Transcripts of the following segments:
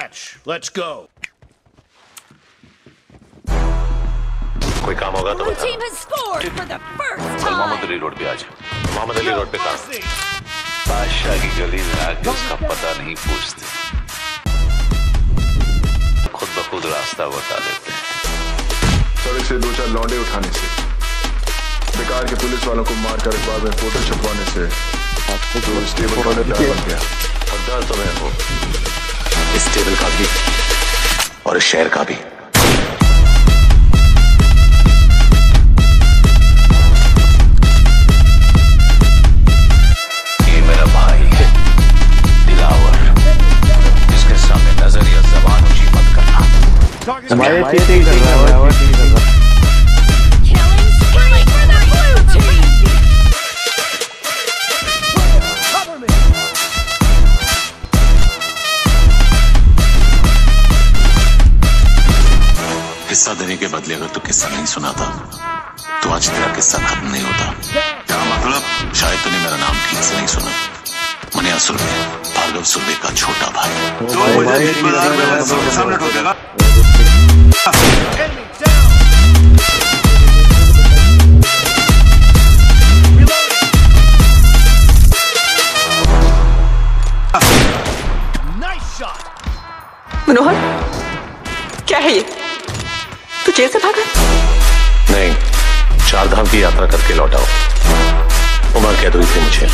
match. Let's go. कोई काम होगा तो बता team has scored for the first Mohammed time. Ali road पे आज। मोहम्मद अली रोड पे काम। बादशाह की गली में आके उसका पता नहीं पूछते। खुद ब खुद रास्ता बता देते हैं। सड़क से दो चार लौंडे उठाने से बेकार के पुलिस वालों को मारकर अखबार में फ़ोटो छपवाने से तो स्टेबल डर बन गया। और डर तो मैं हूँ। इस टेबल का भी और इस शहर का भी। ये मेरा भाई है दिलावर किस्सा देने के बदले अगर तू किस्सा नहीं सुनाता तो आज तेरा किस्सा खत्म नहीं होता। क्या मतलब? शायद तूने मेरा नाम ठीक से नहीं सुना। मनिया सुरभि भार्गव सुरभि का छोटा भाई तो shot. मनोहर क्या है ये? तू जेल से भागा नहीं चार धाम की यात्रा करके लौटा हूँ उमर कह हुई थी मुझे.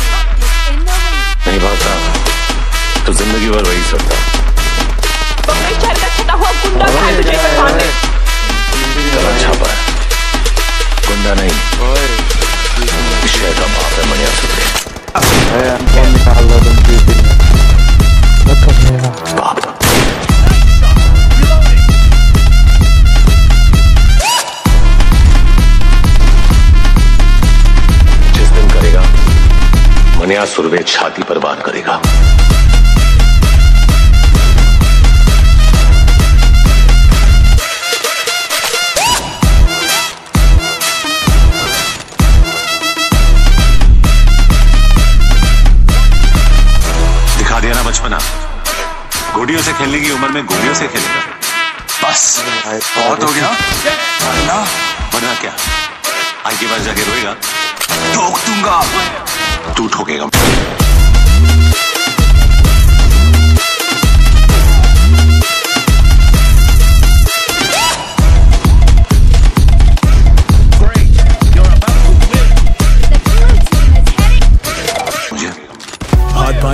नहीं भागता तो ज़िंदगी भर वही गला छापा है गुंडा नहीं शहर का बाप है मनिया बाप। मनिया सुरभि छाती पर वार करेगा। दिखा दिया ना बचपना गोडियों से खेलने की उम्र में गोलियों से खेलेगा। बस, बहुत हो गया। वरना वरना क्या? के पास जाके रोएगा। ठोक दूँगा। तू ठोकेगा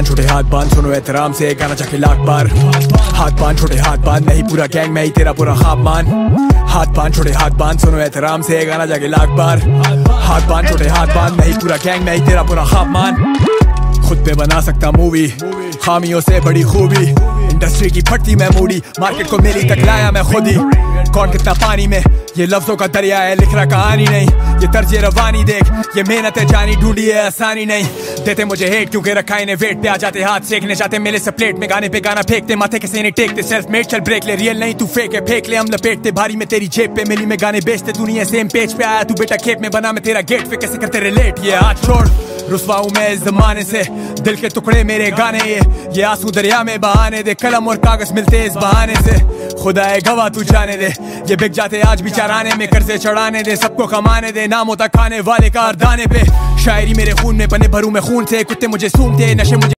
छोटे हाथ बाँध सुनो एहतराम से गाना चाहे लाख बार हाथ बाँध छोटे हाथ बाँध नहीं पूरा गैंग मैं ही तेरा पूरा हाथ मान हाथ बाँध, छोटे हाथ बाँध, सुनो एहतराम से गाना जाके लाख बार। हाथ बाँध, छोटे हाथ बाँध, नहीं पूरा गैंग, नहीं तेरा पूरा खाप मान। खुद पे बना सकता मूवी खामियों से बड़ी खूबी। इंडस्ट्री की फटती मैं मूडी मार्केट को मेरी तक लाया मैं खुद। ही कौन कितना पानी में? ये लफ्जों का दरिया है, लिख रहा कहानी नहीं। ये तर्ज रवानी देख। ये मेहनत है जानी, ढूंढी है आसानी नहीं। देते मुझे हेट क्योंकि रखा इन्हें वेट पे आ जाते, हाथ सेकने जाते मेरे से प्लेट में गाने पे गाना फेंकते, माथे के सीने टेकते सेल्फ मेड चल ब्रेक ले रियल नहीं, तू फेक है फेंक ले, हम लपेटते, भारी में तेरी जेब पे मिली, में गाने बेचते, दुनिया सेम पेज पे आया, तू बेटा खेप में बना, मैं तेरा गेट पे कैसे करते रिलेट ये हाथ छोड़। रुसवा हूँ मैं इस जमाने से। दिल के टुकड़े मेरे गाने ये। ये आँसू दरिया में बहाने दे। कलम और कागज़ मिलते इस बहाने से। खुदा है गवाह तू जाने दे। ये बिक जाते आज भी चराने में। कर्जे चढ़ाने दे। सबको कमाने दे। नामों तक खाने वाले कारदाने दाने पे। शायरी मेरे खून में बने भरू में खून से। कुत्ते मुझे सूंघते, नशे मुझे